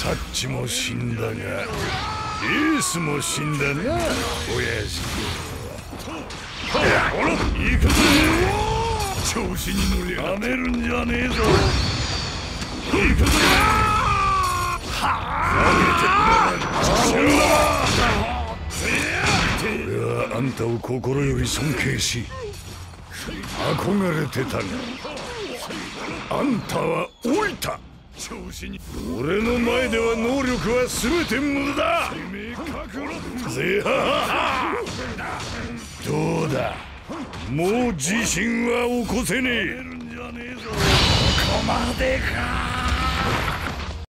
サッチも死んだがエースも死んだな親父いくぞ調子に乗りやめるんじゃねえぞ。行くぞ俺はあんたを心より尊敬し憧れてたがあんたは老いた。俺の前では能力は全て無駄だ。ぜはどうだ？もう自信は起こせねえ。ここまでか